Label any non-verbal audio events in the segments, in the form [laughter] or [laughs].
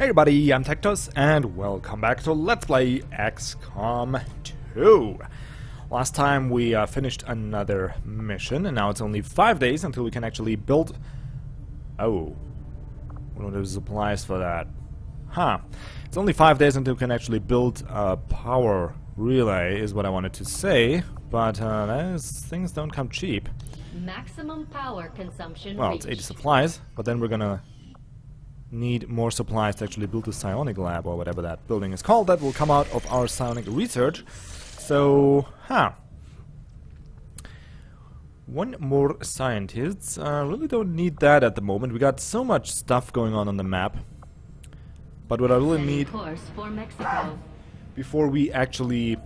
Hey everybody, I'm TecToss, and welcome back to Let's Play XCOM 2. Last time we uh, finished another mission, and now it's only five days until we can actually build... Oh. What are the supplies for that? Huh. It's only five days until we can actually build a power relay, is what I wanted to say, but uh, things don't come cheap. Maximum power consumption Well, it's 80 supplies, but then we're gonna need more supplies to actually build the psionic lab or whatever that building is called. That will come out of our psionic research. So, huh. One more scientists. Uh, really don't need that at the moment. We got so much stuff going on on the map. But what I really need course for Mexico. before we actually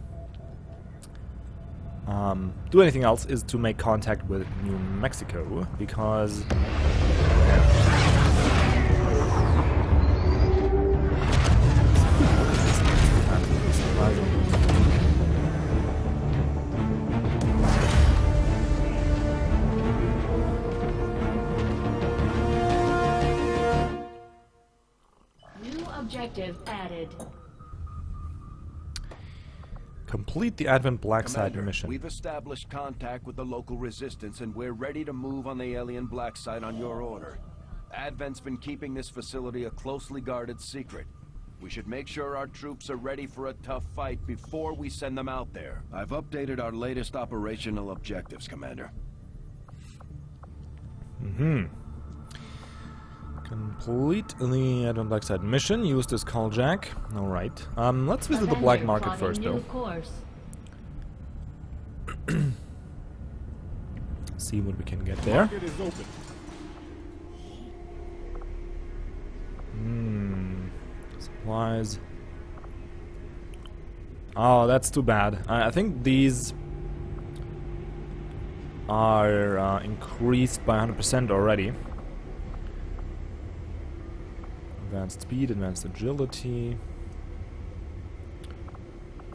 um, do anything else is to make contact with New Mexico because complete the Advent Black Site Commander, mission. We've established contact with the local resistance and we're ready to move on the alien black site on your order. Advent's been keeping this facility a closely guarded secret. We should make sure our troops are ready for a tough fight before we send them out there. I've updated our latest operational objectives, Commander. Mm-hmm. Complete the Advent Black Site mission. Use this Skulljack. All right. Um, let's visit the black market first, new though. course. See what we can get there. Hmm. Supplies. Oh, that's too bad. I, I think these are uh, increased by 100% already. Advanced speed, advanced agility.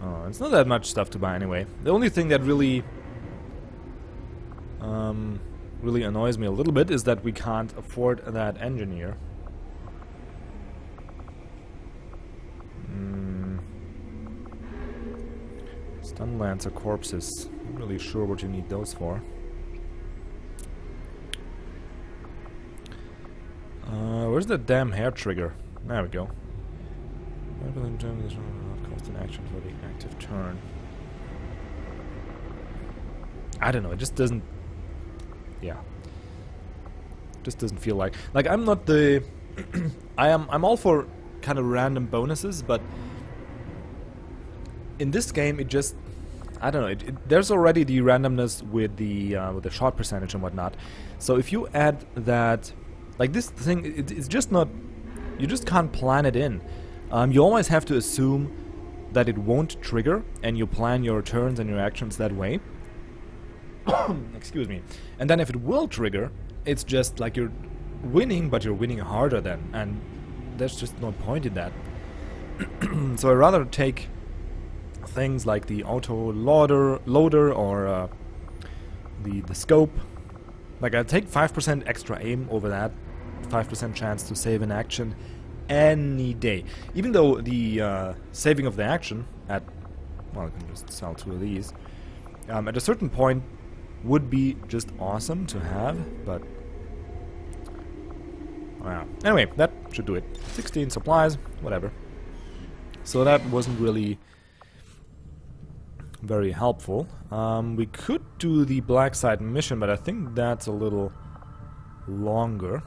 Oh, it's not that much stuff to buy anyway. The only thing that really um, really annoys me a little bit is that we can't afford that engineer. Mm. Stun Lancer corpses. Not really sure what you need those for. Uh, where's the damn hair trigger? There we go. Cost an action for the active turn. I don't know, it just doesn't yeah. Just doesn't feel like like I'm not the [clears throat] I am I'm all for kind of random bonuses, but in this game it just I don't know. It, it, there's already the randomness with the uh, with the shot percentage and whatnot. So if you add that, like this thing, it, it's just not. You just can't plan it in. Um, you always have to assume that it won't trigger, and you plan your turns and your actions that way. [coughs] Excuse me. And then if it will trigger, it's just like you're winning, but you're winning harder then, and there's just no point in that. [coughs] so I rather take things like the auto loader, loader or uh, the the scope. Like I take five percent extra aim over that, five percent chance to save an action any day. Even though the uh, saving of the action at well, I can just sell two of these um, at a certain point would be just awesome to have, but wow. Anyway, that should do it. 16 supplies, whatever. So that wasn't really very helpful. Um, we could do the black site mission, but I think that's a little longer.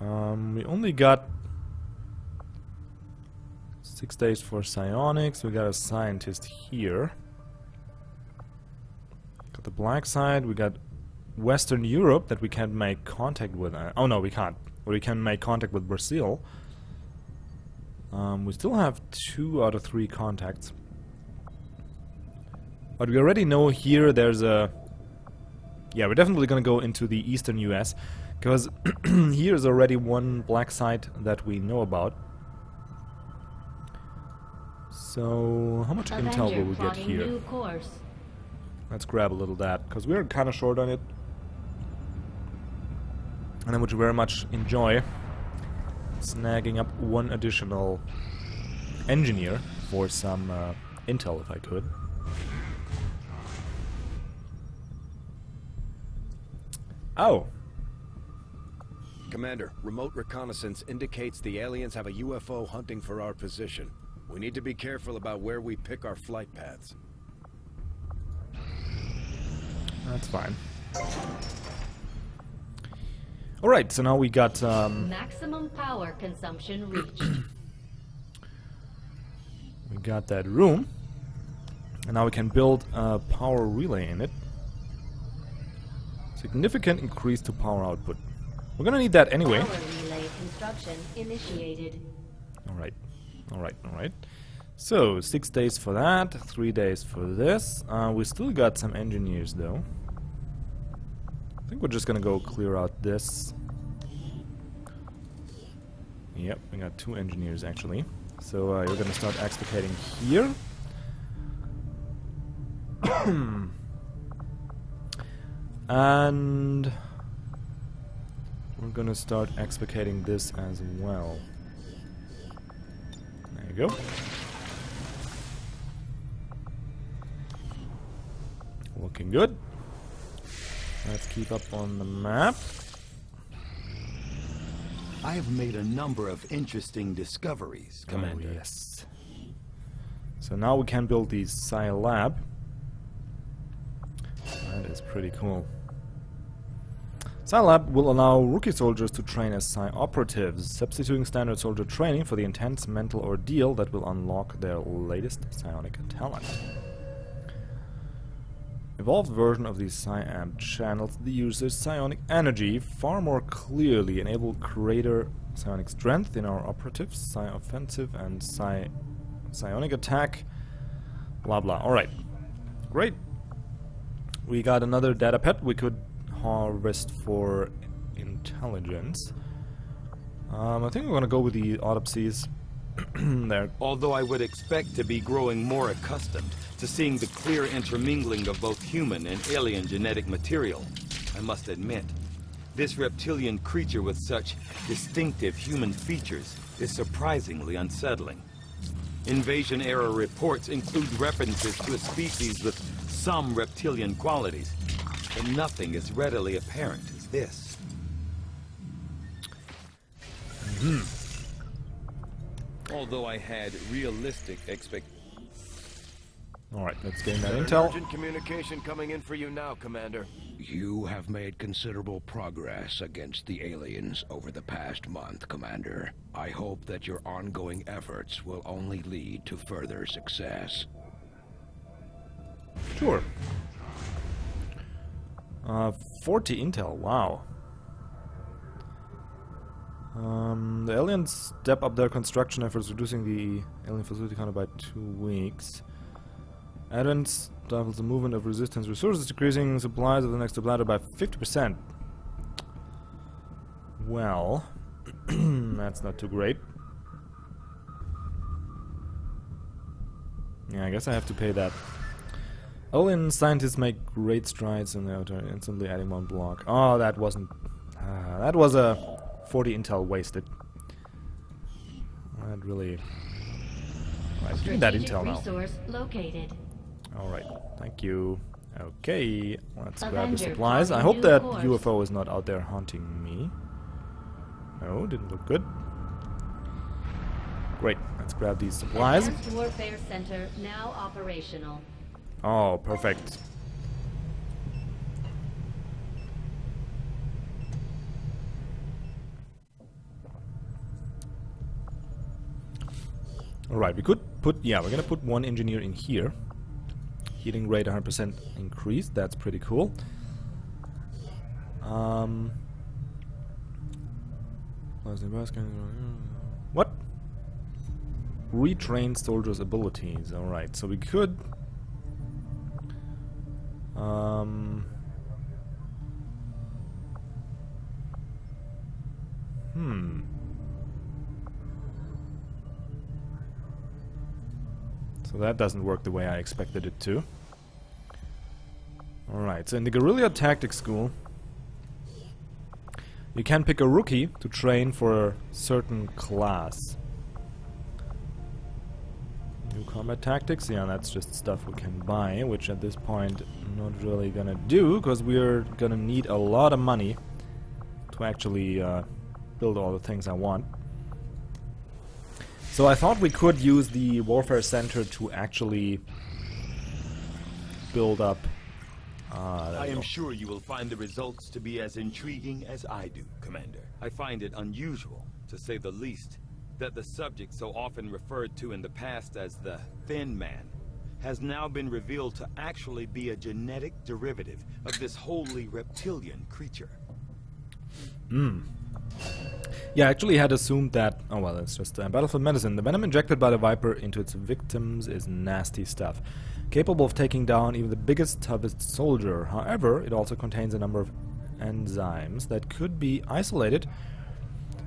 Um, we only got six days for psionics. We got a scientist here. Got the black site. We got Western Europe that we can't make contact with. Uh, oh no, we can't. We can make contact with Brazil. Um, we still have two out of three contacts. But we already know here there's a... Yeah, we're definitely gonna go into the eastern US. Because [clears throat] here's already one black site that we know about. So, how much intel Avenger will we get here? Let's grab a little that, because we're kind of short on it. And I would very much enjoy snagging up one additional engineer for some uh, intel if I could. Oh, Commander, remote reconnaissance indicates the aliens have a UFO hunting for our position. We need to be careful about where we pick our flight paths. That's fine. Alright, so now we got um, Maximum power consumption reached. [clears throat] we got that room. And now we can build a power relay in it. Significant increase to power output. We're gonna need that anyway. Power relay construction initiated. Alright, alright, alright. So, six days for that, three days for this. Uh, we still got some engineers though. I think we're just gonna go clear out this. Yep, we got two engineers actually. So uh, you're gonna start excavating here. [coughs] and we're gonna start excavating this as well. There you go. Looking good. Let's keep up on the map. I have made a number of interesting discoveries, oh, Commander. Oh, yes. So now we can build the Psi Lab. That is pretty cool. Psi Lab will allow rookie soldiers to train as Psi operatives, substituting standard soldier training for the intense mental ordeal that will unlock their latest psionic talent. Evolved version of the Psi-Amp channels the user's psionic energy far more clearly, enable greater psionic strength in our operatives, Psi-offensive and Psi psionic attack, blah blah. Alright, great. We got another data pad we could harvest for intelligence. Um, I think we're gonna go with the autopsies. [clears throat] there. Although I would expect to be growing more accustomed to seeing the clear intermingling of both human and alien genetic material, I must admit, this reptilian creature with such distinctive human features is surprisingly unsettling. Invasion-era reports include references to a species with some reptilian qualities, but nothing as readily apparent as this. Hmm. Although I had realistic expectations. Alright, let's gain that Got intel. Urgent communication coming in for you now, Commander. You have made considerable progress against the aliens over the past month, Commander. I hope that your ongoing efforts will only lead to further success. Sure. Uh, 40 intel, wow. Um, the aliens step up their construction efforts, reducing the alien facility count by two weeks. Advent doubles the movement of resistance resources, decreasing supplies of the next supply by 50%. Well, [clears throat] that's not too great. Yeah, I guess I have to pay that. Alien scientists make great strides in the outer, instantly adding one block. Oh, that wasn't... Uh, that was a 40 intel wasted. That really... Right, give me that intel now. Alright, thank you. Okay, let's grab the supplies. I hope that course. UFO is not out there haunting me. No, didn't look good. Great, let's grab these supplies. Advanced Warfare Center now operational. Oh, perfect. Alright, we could put, yeah, we're gonna put one engineer in here. Heating rate 100% increased, that's pretty cool. Um, what? Retrain soldiers' abilities, alright, so we could um. So that doesn't work the way I expected it to. Alright, so in the Guerrilla Tactics School, You can pick a rookie to train for a certain class. New combat tactics, yeah, that's just stuff we can buy, which at this point not really gonna do, because we're gonna need a lot of money to actually uh, build all the things I want. So I thought we could use the Warfare Center to actually build up... Uh, I am sure you will find the results to be as intriguing as I do, Commander. I find it unusual, to say the least, that the subject so often referred to in the past as the Thin Man has now been revealed to actually be a genetic derivative of this wholly reptilian creature. Hmm. Yeah, I actually had assumed that... Oh well, it's just uh, Battlefield Medicine. The venom injected by the Viper into its victims is nasty stuff. Capable of taking down even the biggest, toughest soldier. However, it also contains a number of enzymes that could be isolated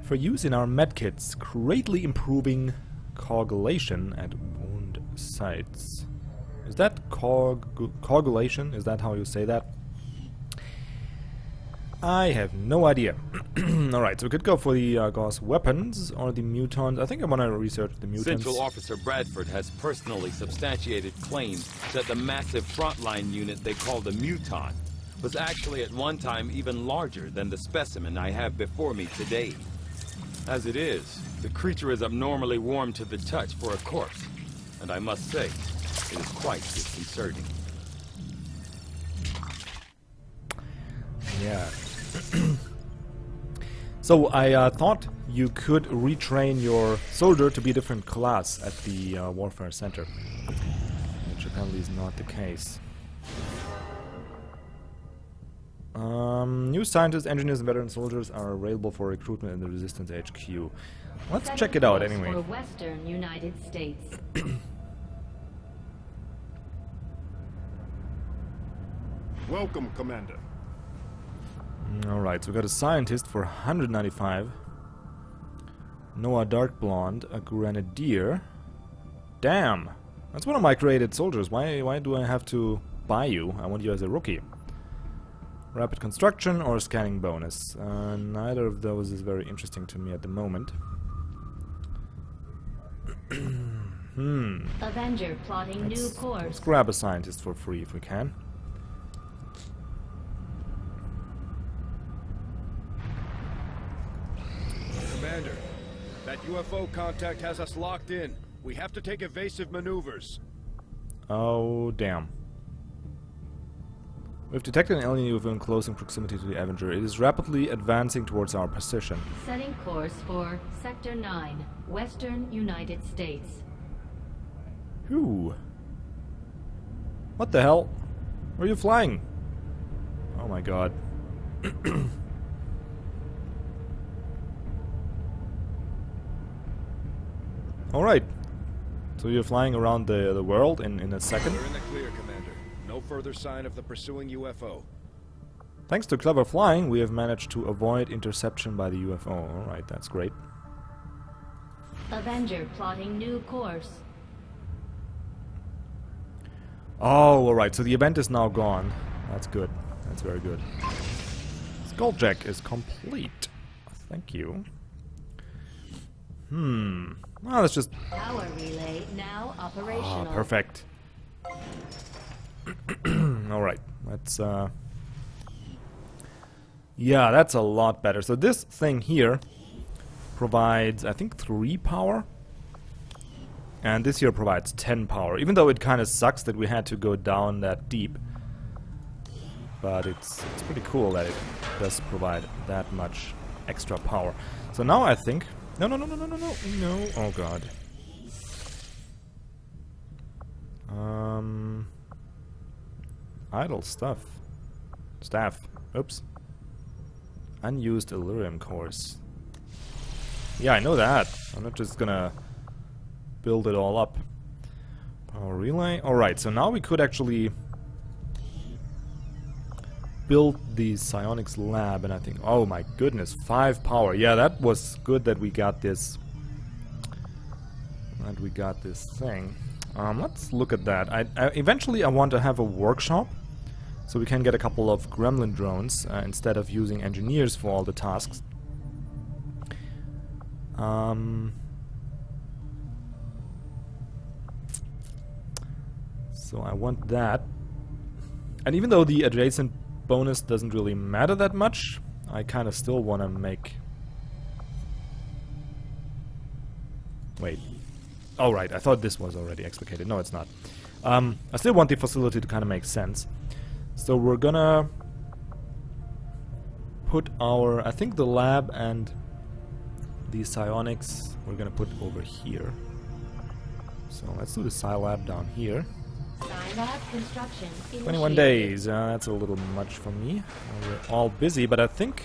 for use in our medkits, greatly improving coagulation at wound sites. Is that coag coagulation? Is that how you say that? I have no idea. [clears throat] Alright, so we could go for the uh, Gauss weapons or the Mutons. I think I want to research the Mutons. Central Officer Bradford has personally substantiated claims that the massive frontline unit they call the Muton was actually at one time even larger than the specimen I have before me today. As it is, the creature is abnormally warm to the touch for a corpse, and I must say, it is quite disconcerting. Yeah. [clears throat] so I uh, thought you could retrain your soldier to be a different class at the uh, Warfare Center, which apparently is not the case. Um, new scientists, engineers, and veteran soldiers are available for recruitment in the Resistance HQ. Let's Setting check it out anyway. For Western United States. [clears throat] Welcome, Commander. Alright, so we got a scientist for 195. Noah Dark Blonde, a grenadier. Damn! That's one of my created soldiers. Why why do I have to buy you? I want you as a rookie. Rapid construction or scanning bonus. Uh, neither of those is very interesting to me at the moment. [clears throat] hmm. Avenger plotting new Let's, course. let's grab a scientist for free if we can. UFO contact has us locked in. We have to take evasive maneuvers. Oh, damn. We've detected an alien UFO in close proximity to the Avenger. It is rapidly advancing towards our position. Setting course for Sector 9, Western United States. Who? What the hell? Where are you flying? Oh my god. [clears throat] Alright. So you're flying around the, the world in, in a second? We're in the clear, Commander. No further sign of the pursuing UFO. Thanks to clever flying, we have managed to avoid interception by the UFO. Alright, that's great. Avenger plotting new course. Oh, alright, so the event is now gone. That's good. That's very good. Skulljack is complete. Thank you. Hmm. Well, let's just... Power relay now Ah, operational. perfect. [clears throat] alright, let's, uh... Yeah, that's a lot better. So this thing here provides, I think, 3 power. And this here provides 10 power, even though it kind of sucks that we had to go down that deep. But it's, it's pretty cool that it does provide that much extra power. So now I think... No, no, no, no, no, no, no, no. Oh, God. Um... Idle stuff. Staff. Oops. Unused Elerium cores. Yeah, I know that. I'm not just gonna build it all up. Power relay. Alright, so now we could actually build the psionics lab and I think oh my goodness, five power. Yeah, that was good that we got this that we got this thing. Um, let's look at that. I, I eventually I want to have a workshop So we can get a couple of gremlin drones uh, instead of using engineers for all the tasks. Um, so I want that. And even though the adjacent bonus doesn't really matter that much, I kind of still want to make... Wait. Oh, right, I thought this was already explicated. No, it's not. Um, I still want the facility to kind of make sense. So we're gonna put our, I think the lab and the psionics we're gonna put over here. So let's do the psi lab down here. Psi Lab construction 21 days, uh, that's a little much for me. We're all busy, but I think...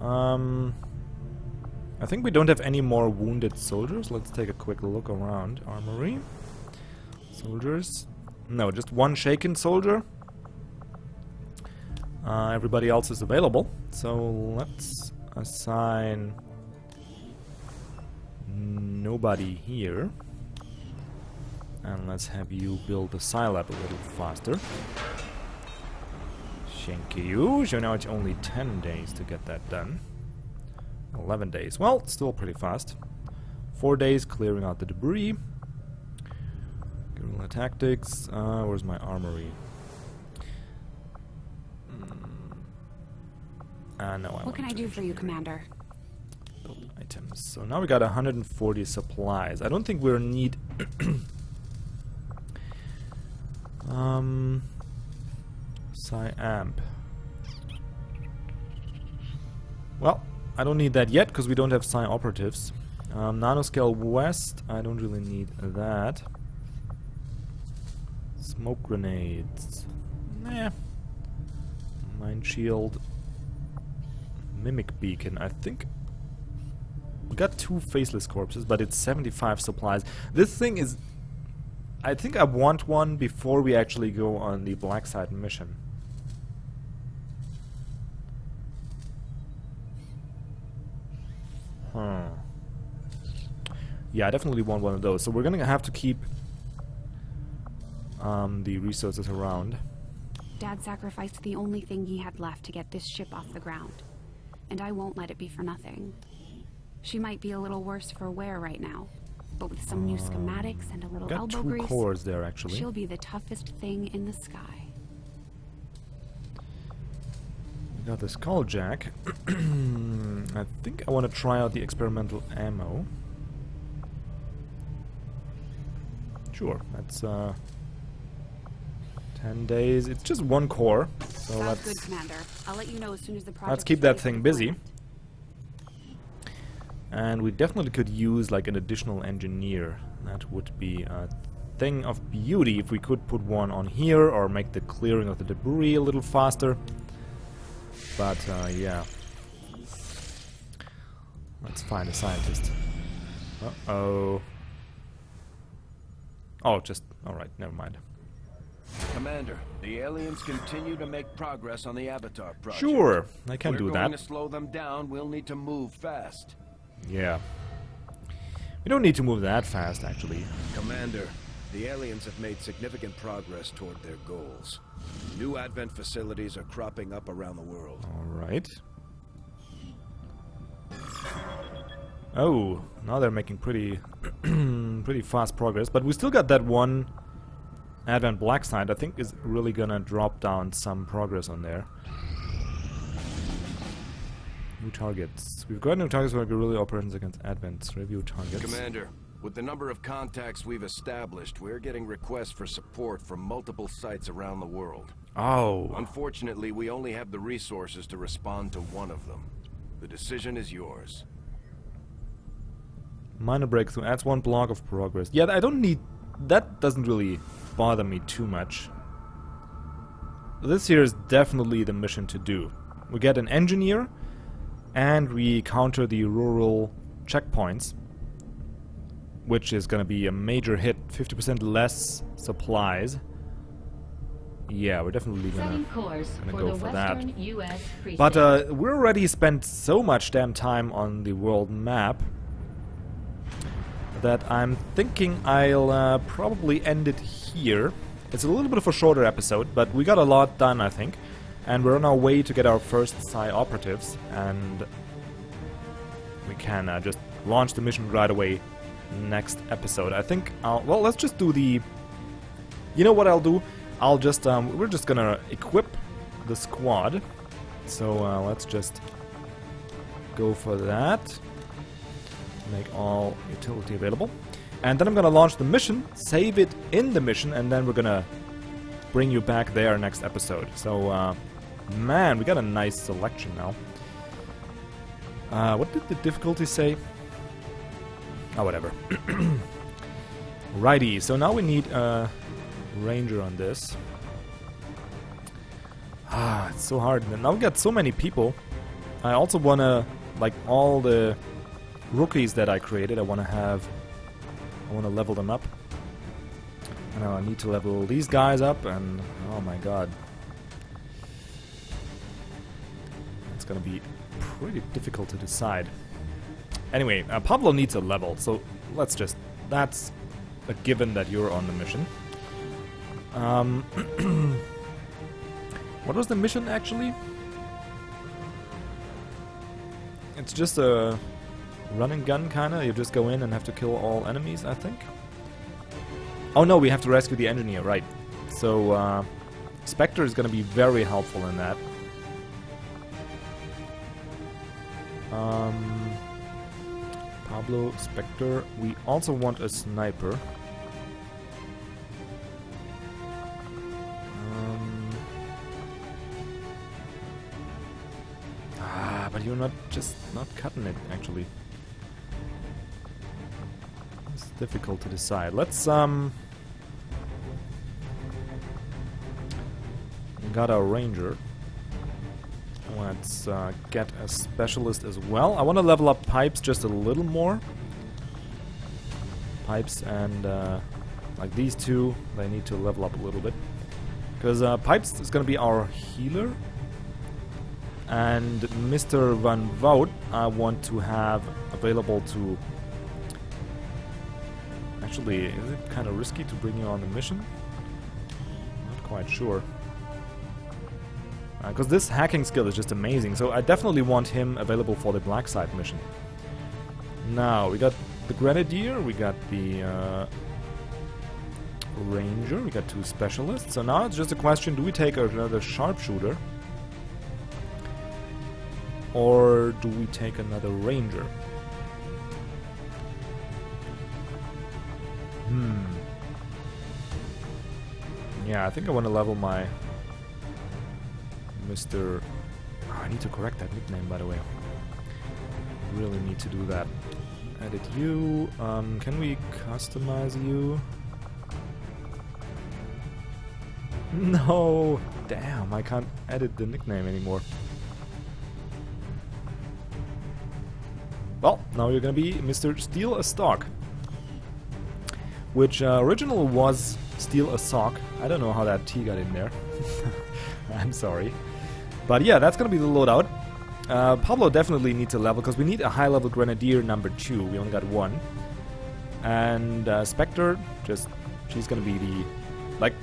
Um... I think we don't have any more wounded soldiers. Let's take a quick look around. Armory. Soldiers. No, just one shaken soldier. Uh, everybody else is available. So let's assign nobody here. And let's have you build the Psi Lab a little faster. Thank you. So now it's only 10 days to get that done. 11 days. Well, still pretty fast. 4 days clearing out the debris. Guerrilla tactics. Uh, where's my armory? Mm. Uh, no, I What can I do for you, Commander? build items. So now we got 140 supplies. I don't think we're in need. [clears throat] um, Amp. Well, I don't need that yet because we don't have Psi operatives. Um, nanoscale Vest, I don't really need that. Smoke grenades. Nah. Mind shield. Mimic beacon. I think we got two faceless corpses, but it's 75 supplies. This thing is... I think I want one before we actually go on the black site mission. Huh. Yeah, I definitely want one of those. So we're gonna have to keep um, the resources around. Dad sacrificed the only thing he had left to get this ship off the ground. And I won't let it be for nothing. She might be a little worse for wear right now. But with some new schematics and a little Got elbow two grease, cores there, actually. she'll be the toughest thing in the sky. We got the skull jack. [clears throat] I think I want to try out the experimental ammo. Sure, that's uh, 10 days. It's just one core, so Sounds let's good, Commander. I'll let you know as soon as the project let's keep that thing busy. And we definitely could use like an additional engineer. That would be a thing of beauty if we could put one on here or make the clearing of the debris a little faster. But uh, yeah. Let's find a scientist. Uh-oh. Oh, just... Alright, never mind. Commander, the aliens continue to make progress on the Avatar project. Sure, I can We're do going that. to slow them down. We'll need to move fast. Yeah. We don't need to move that fast, actually. Commander, the aliens have made significant progress toward their goals. New Advent facilities are cropping up around the world. Alright. Oh, now they're making pretty [clears throat] pretty fast progress, but we still got that one Advent Black site I think is really gonna drop down some progress on there. New targets. We've got new targets for guerrilla operations against Advents. Review targets. Commander, with the number of contacts we've established, we're getting requests for support from multiple sites around the world. Oh. Unfortunately, we only have the resources to respond to one of them. The decision is yours. Minor breakthrough adds one block of progress. Yeah, I don't need... That doesn't really bother me too much. This here is definitely the mission to do. We get an engineer, and we counter the rural checkpoints, which is gonna be a major hit. 50% less supplies. Yeah, we're definitely gonna... Gonna go for that. Western U.S. precinct. But uh, we already spent so much damn time on the world map that I'm thinking I'll uh, probably end it here It's a little bit of a shorter episode, but we got a lot done, I think. And we're on our way to get our first Psi operatives, and we can uh, just launch the mission right away next episode. I think I'll, well, let's just do the, you know what I'll do? I'll just, um, we're just gonna equip the squad. So uh, let's just go for that. Make all utility available. And then I'm gonna launch the mission, save it in the mission, and then we're gonna bring you back there next episode. So, uh, man, we got a nice selection now. Uh, what did the difficulty say? Oh, whatever. [clears throat] Righty, so now we need a ranger on this. Ah, it's so hard. Now we got so many people. I also wanna, like, all the rookies that I created, I wanna have... I wanna level them up. I I need to level these guys up, and... Oh my god. It's gonna be pretty difficult to decide. Anyway, uh, Pablo needs a level, so let's just... That's a given that you're on the mission. Um... [clears throat] what was the mission, actually? It's just a run and gun, kinda. You just go in and have to kill all enemies, I think. Oh no, we have to rescue the engineer, right. So, uh, Spectre is gonna be very helpful in that. Um, Pablo, Spectre. We also want a sniper. Um, ah, but you're not just not cutting it actually. It's difficult to decide. Let's um. Got our ranger. Let's uh, get a specialist as well. I want to level up pipes just a little more. Pipes and uh, like these two, they need to level up a little bit. Because uh, Pipes is going to be our healer. And Mr. Van Vout I want to have available to... Actually, is it kind of risky to bring you on the mission? Not quite sure. Because uh, this hacking skill is just amazing, so I definitely want him available for the Black site mission. Now, we got the Grenadier, we got the uh, Ranger, we got two Specialists. So now it's just a question, do we take another Sharpshooter? Or do we take another Ranger? Hmm. Yeah, I think I want to level my Mr. Oh, I need to correct that nickname, by the way. Really need to do that. Edit you. Um, can we customize you? [laughs] No! Damn, I can't edit the nickname anymore. Well, now you're gonna be Mr. Steal a Stock. Which uh, original was Steal a Sock. I don't know how that T got in there. [laughs] I'm sorry. But yeah, that's gonna be the loadout. Uh, Pablo definitely needs a level because we need a high level Grenadier number two. We only got one. And uh, Spectre, just she's gonna be the like.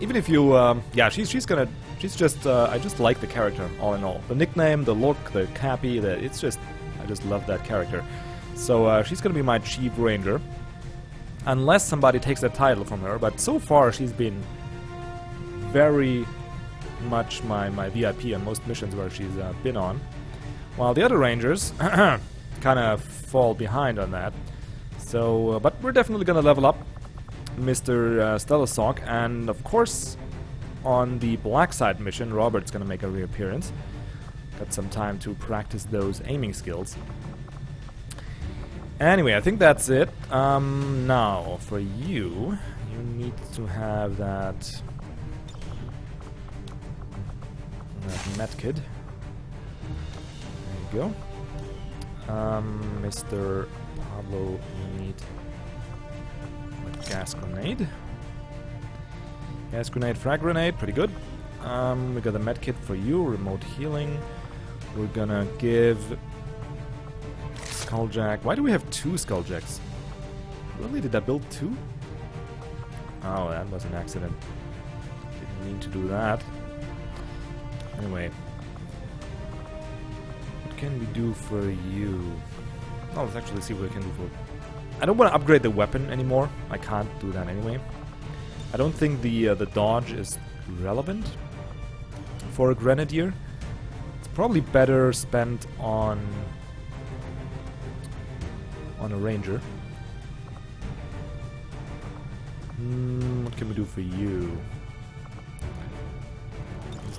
Even if you, um, yeah, she's she's gonna she's just uh, I just like the character all in all. The nickname, the look, the cappy, the it's just I just love that character. So uh, she's gonna be my chief ranger, unless somebody takes that title from her. But so far she's been very much my, my VIP on most missions where she's uh, been on. While the other rangers [clears throat] kind of fall behind on that. So, uh, but we're definitely gonna level up Mr. Uh, Stellasok, and of course, on the black site mission, Robert's gonna make a reappearance. Got some time to practice those aiming skills. Anyway, I think that's it. Um, now, for you, you need to have that medkit. There you go. Um, Mr. Pablo, you need a gas grenade. Gas grenade, frag grenade, pretty good. Um, we got a medkit for you, remote healing. We're gonna give Skulljack. Why do we have two Skulljacks? Really? Did I build two? Oh, that was an accident. Didn't mean to do that. Anyway. What can we do for you? Oh, let's actually see what we can do for... I don't want to upgrade the weapon anymore. I can't do that anyway. I don't think the uh, the dodge is relevant for a grenadier. It's probably better spent on on a ranger. Hmm, what can we do for you?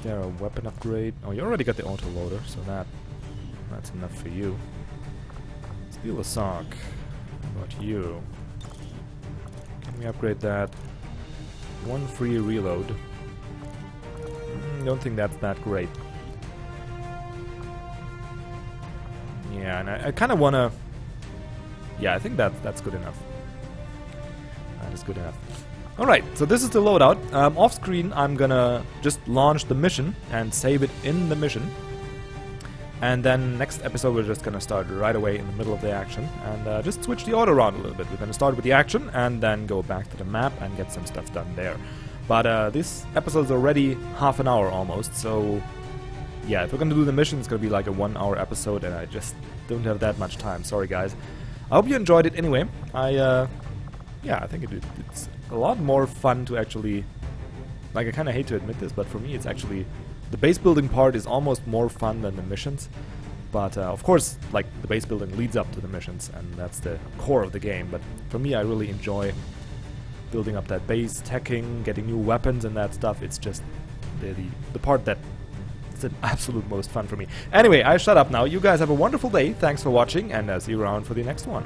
There a weapon upgrade? Oh, you already got the auto loader, so that that's enough for you. Steal a sock. How about you? Can we upgrade that? One free reload. Mm, don't think that's that great. Yeah, and I, I kind of want to... Yeah, I think that that's good enough. That is good enough. Alright, so this is the loadout. Um, off screen, I'm gonna just launch the mission and save it in the mission. And then next episode, we're just gonna start right away in the middle of the action and uh, just switch the order around a little bit. We're gonna start with the action and then go back to the map and get some stuff done there. But uh, this episode's already half an hour almost, so yeah, if we're gonna do the mission, it's gonna be like a one hour episode, and I just don't have that much time. Sorry, guys. I hope you enjoyed it anyway. I, uh, yeah, I think it, it's a lot more fun to actually, like, I kind of hate to admit this, but for me, it's actually, the base building part is almost more fun than the missions. But, uh, of course, like, the base building leads up to the missions, and that's the core of the game. But for me, I really enjoy building up that base, teching, getting new weapons and that stuff. It's just the, the, the part that it's an [laughs] absolute most fun for me. Anyway, I shut up now. You guys have a wonderful day. Thanks for watching, and I'll see you around for the next one.